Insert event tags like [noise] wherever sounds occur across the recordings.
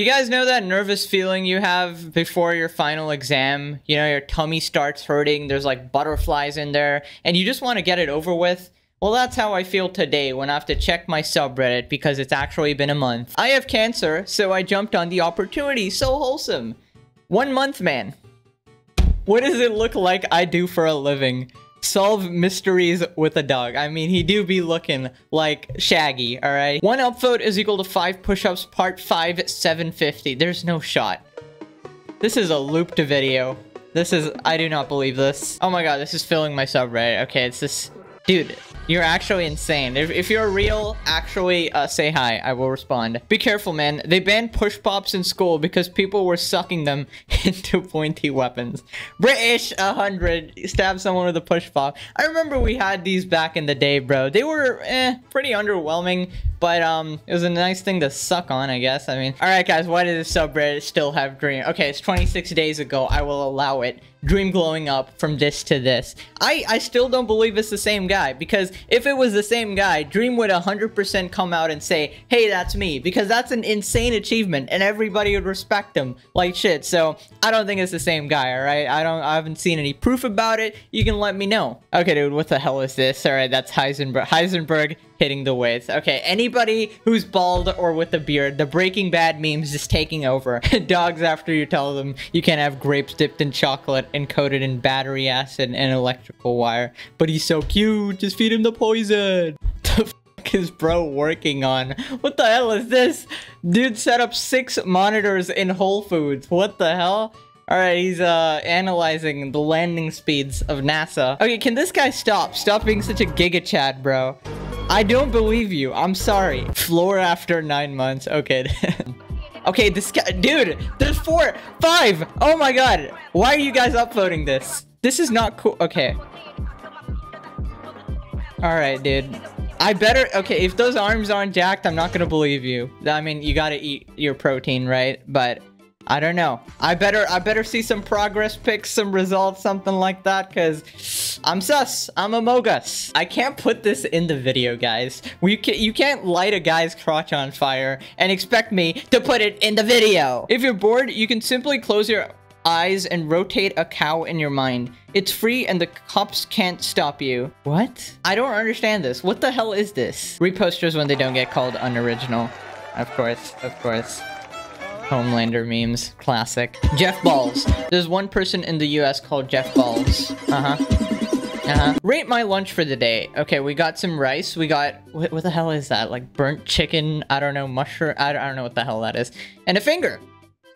You guys know that nervous feeling you have before your final exam? You know, your tummy starts hurting, there's like butterflies in there, and you just want to get it over with? Well, that's how I feel today when I have to check my subreddit because it's actually been a month. I have cancer, so I jumped on the opportunity. So wholesome. One month, man. What does it look like I do for a living? Solve mysteries with a dog. I mean, he do be looking like Shaggy, alright? One upvote is equal to five push-ups, part five, 750. There's no shot. This is a looped video. This is- I do not believe this. Oh my god, this is filling my subreddit. Okay, it's this- Dude, you're actually insane. If, if you're real, actually uh, say hi. I will respond. Be careful, man. They banned push pops in school because people were sucking them [laughs] into pointy weapons. British 100. Stab someone with a push pop. I remember we had these back in the day, bro. They were eh, pretty underwhelming. But um, it was a nice thing to suck on, I guess. I mean, all right, guys. Why does the subreddit still have Dream? Okay, it's 26 days ago. I will allow it. Dream glowing up from this to this. I I still don't believe it's the same guy because if it was the same guy, Dream would 100% come out and say, "Hey, that's me," because that's an insane achievement, and everybody would respect him like shit. So I don't think it's the same guy. All right, I don't. I haven't seen any proof about it. You can let me know. Okay, dude. What the hell is this? All right, that's Heisenberg. Heisenberg hitting the width. Okay, anybody who's bald or with a beard, the Breaking Bad memes just taking over. [laughs] Dogs after you tell them you can't have grapes dipped in chocolate and coated in battery acid and electrical wire. But he's so cute, just feed him the poison. [laughs] The is bro working on? What the hell is this? Dude set up six monitors in Whole Foods. What the hell? Alright, he's uh analyzing the landing speeds of NASA. Okay, can this guy stop? Stop being such a giga chad, bro. I don't believe you. I'm sorry. Floor after nine months. Okay. [laughs] okay, this guy, dude, there's four, five. Oh my god. Why are you guys uploading this? This is not cool. Okay. All right, dude. I better, okay, if those arms aren't jacked, I'm not gonna believe you. I mean, you gotta eat your protein, right? But I don't know. I better I better see some progress pics, some results, something like that, because I'm sus. I'm a mogus. I can't put this in the video, guys. We can, you can't light a guy's crotch on fire and expect me to put it in the video. If you're bored, you can simply close your eyes and rotate a cow in your mind. It's free and the cops can't stop you. What? I don't understand this. What the hell is this? Reposters when they don't get called unoriginal. Of course, of course. Homelander memes, classic. Jeff Balls. There's one person in the US called Jeff Balls. Uh-huh. Uh-huh. Rate my lunch for the day. Okay, we got some rice. We got... What, what the hell is that? Like burnt chicken? I don't know. Mushroom? I don't, I don't know what the hell that is. And a finger.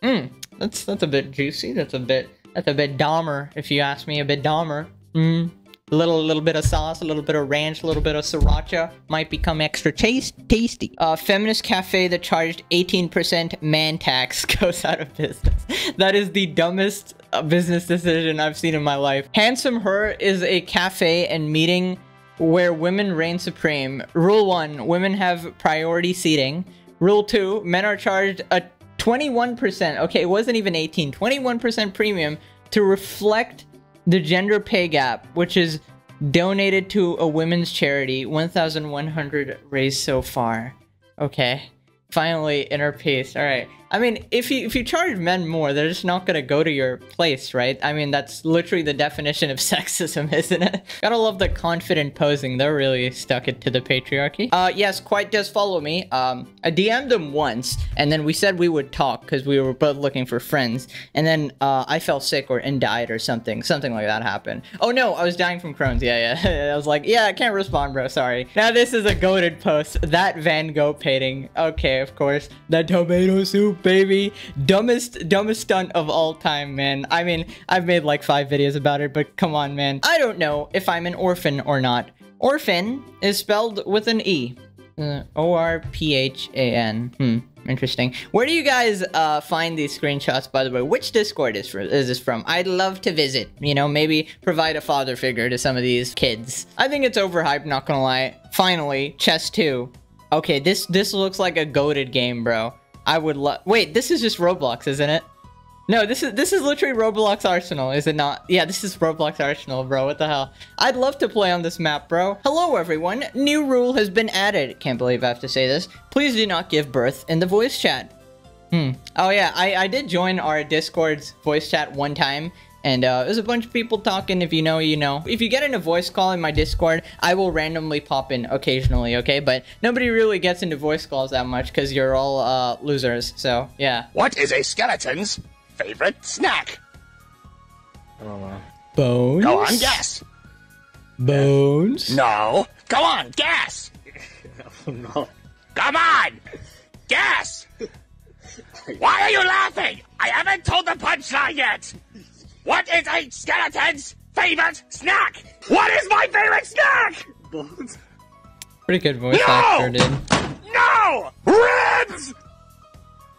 Mmm. That's, that's a bit juicy. That's a bit... That's a bit Dahmer, if you ask me. A bit Dahmer. Mmm. A little, little bit of sauce, a little bit of ranch, a little bit of sriracha might become extra taste, tasty. Uh, feminist cafe that charged 18% man tax [laughs] goes out of business. That is the dumbest uh, business decision I've seen in my life. Handsome Her is a cafe and meeting where women reign supreme. Rule one, women have priority seating. Rule two, men are charged a 21%, okay, it wasn't even 18, 21% premium to reflect the gender pay gap, which is donated to a women's charity, 1,100 raised so far. Okay. Finally, inner peace. All right. I mean, if you if you charge men more, they're just not gonna go to your place, right? I mean, that's literally the definition of [laughs] sexism, isn't it? Gotta love the confident posing. They're really stuck it to the patriarchy. Uh, yes, quite does follow me. Um, I DM'd him once, and then we said we would talk because we were both looking for friends. And then uh, I fell sick or and died or something. Something like that happened. Oh no, I was dying from Crohn's. Yeah, yeah. [laughs] I was like, yeah, I can't respond, bro. Sorry. Now this is a goaded post. That Van Gogh painting. Okay, of course. The tomato soup baby. Dumbest, dumbest stunt of all time, man. I mean, I've made like five videos about it, but come on, man. I don't know if I'm an orphan or not. Orphan is spelled with an E. Uh, O-R-P-H-A-N. Hmm. Interesting. Where do you guys uh, find these screenshots, by the way? Which Discord is, is this from? I'd love to visit. You know, maybe provide a father figure to some of these kids. I think it's overhyped, not gonna lie. Finally, Chess 2. Okay, this this looks like a goaded game, bro. I would love. Wait, this is just Roblox, isn't it? No, this is this is literally Roblox Arsenal, is it not? Yeah, this is Roblox Arsenal, bro. What the hell? I'd love to play on this map, bro. Hello, everyone. New rule has been added. Can't believe I have to say this. Please do not give birth in the voice chat. Hmm. Oh yeah, I, I did join our Discord's voice chat one time, and uh, there's a bunch of people talking. If you know, you know. If you get in a voice call in my Discord, I will randomly pop in occasionally, okay? But nobody really gets into voice calls that much because you're all uh, losers. So yeah. What is a skeleton's favorite snack? I don't know. Bones. Go on, guess. Bones. No. Go on, guess. [laughs] no. Come on, guess. Why are you laughing? I haven't told the punchline yet. What is a skeleton's favorite snack? What is my favorite snack? Bones. Pretty good voice No! actor, dude. No! Ribs!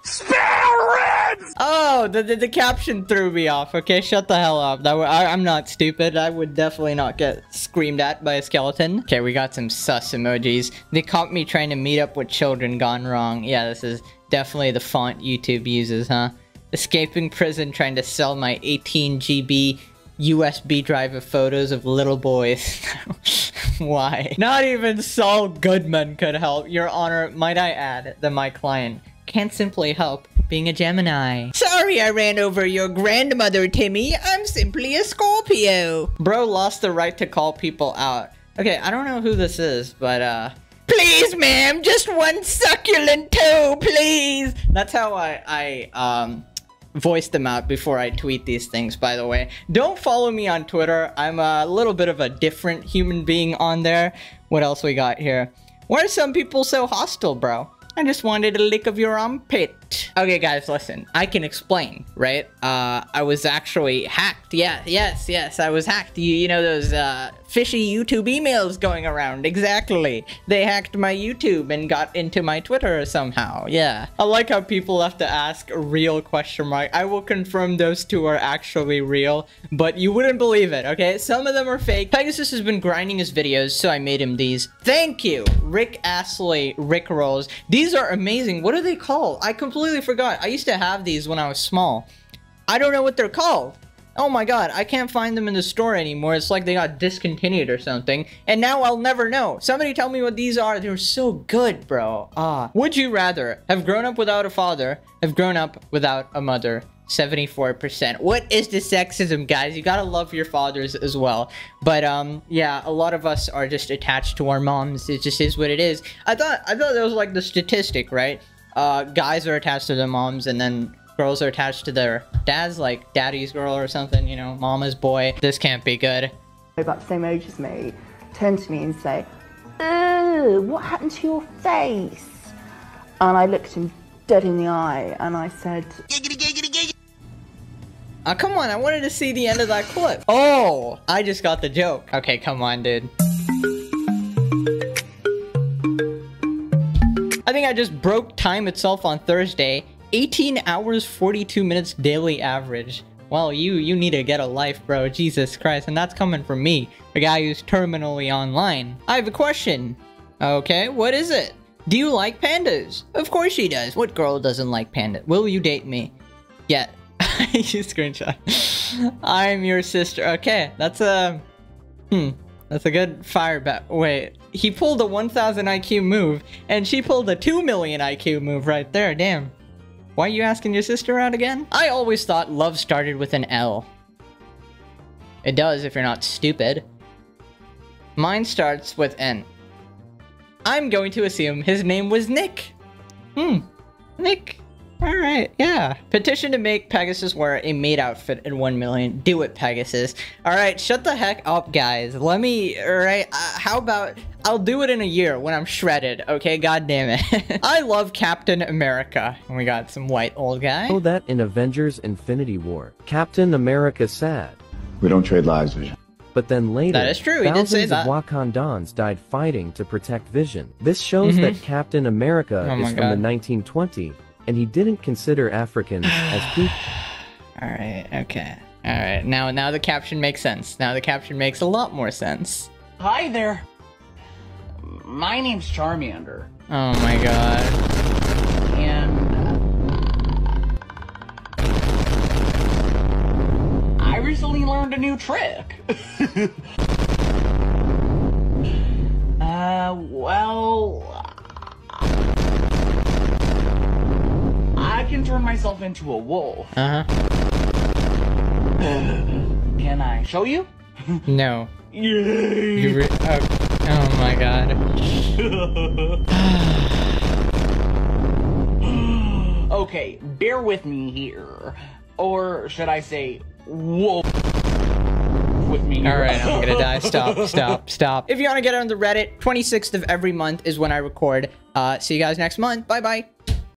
Spare ribs! Oh, the, the the caption threw me off. Okay, shut the hell up. That w- I, I'm not stupid. I would definitely not get screamed at by a skeleton. Okay, we got some sus emojis. They caught me trying to meet up with children gone wrong. Yeah, this is definitely the font YouTube uses, huh? Escaping prison, trying to sell my 18 GB USB drive of photos of little boys. [laughs] Why? Not even Saul Goodman could help. Your Honor, might I add that my client can't simply help being a Gemini. Sorry I ran over your grandmother, Timmy. I'm simply a Scorpio. Bro lost the right to call people out. Okay, I don't know who this is, but uh... Please, ma'am, just one succulent toe, please! That's how I, I, um voice them out before I tweet these things, by the way. Don't follow me on Twitter. I'm a little bit of a different human being on there. What else we got here? Why are some people so hostile, bro? I just wanted a lick of your armpit. Okay, guys, listen. I can explain, right? Uh, I was actually hacked. Yeah, yes, yes, I was hacked. You, you know those, uh, fishy YouTube emails going around. Exactly. They hacked my YouTube and got into my Twitter somehow. Yeah. I like how people have to ask real question mark. I will confirm those two are actually real, but you wouldn't believe it, okay? Some of them are fake. Pegasus has been grinding his videos, so I made him these. Thank you, Rick Astley Rick Rolls. These are amazing. What are they called? I completely forgot. I used to have these when I was small. I don't know what they're called. Oh my god, I can't find them in the store anymore. It's like they got discontinued or something. And now I'll never know. Somebody tell me what these are. They're so good, bro. Ah. Would you rather have grown up without a father, have grown up without a mother? 74%. What is the sexism, guys? You gotta love your fathers as well. But um, yeah, a lot of us are just attached to our moms. It just is what it is. I thought I thought that was like the statistic, right? Uh, guys are attached to their moms, and then girls are attached to their dads, like daddy's girl or something. You know, mama's boy. This can't be good. about the same age as me turn to me and say, Ooh, what happened to your face? And I looked him dead in the eye and I said, Oh, come on, I wanted to see the end of that clip. Oh, I just got the joke. Okay, come on, dude. I think I just broke time itself on Thursday. 18 hours, 42 minutes daily average. Well, you you need to get a life, bro. Jesus Christ. And that's coming from me, a guy who's terminally online. I have a question. Okay, what is it? Do you like pandas? Of course she does. What girl doesn't like panda? Will you date me? Yeah. [laughs] you screenshot. I'm your sister. Okay, that's a... Hmm. That's a good fire bet. Wait, he pulled a 1000 IQ move, and she pulled a 2 million IQ move right there. Damn. Why are you asking your sister out again? I always thought love started with an L. It does if you're not stupid. Mine starts with N. I'm going to assume his name was Nick. Hmm. Nick. Alright, yeah. Petition to make Pegasus wear a maid outfit in 1 million. Do it, Pegasus. Alright, shut the heck up, guys. Let me, alright, uh, how about, I'll do it in a year when I'm shredded, okay? God damn it. [laughs] I love Captain America. And we got some white old guy. Know that in Avengers Infinity War, Captain America said. We don't trade lives, Vision. But then later, That is true, he did say thousands that. of Wakandans died fighting to protect Vision. This shows mm-hmm. that Captain America Oh is from God. the 1920, and he didn't consider Africans [sighs] as people. Alright, okay. Alright, now now the caption makes sense. Now the caption makes a lot more sense. Hi there. My name's Charmander, Oh my god. and uh, I recently learned a new trick. [laughs] uh, well, I can turn myself into a wolf. Uh huh. [laughs] Can I show you? [laughs] No. Yay! You re- oh, oh my god. [laughs] Okay, bear with me here. Or should I say, whoa. with me. All right, I'm gonna die. [laughs] Stop, stop, stop. If you want to get on the Reddit, 26th of every month is when I record. Uh, see you guys next month. Bye bye.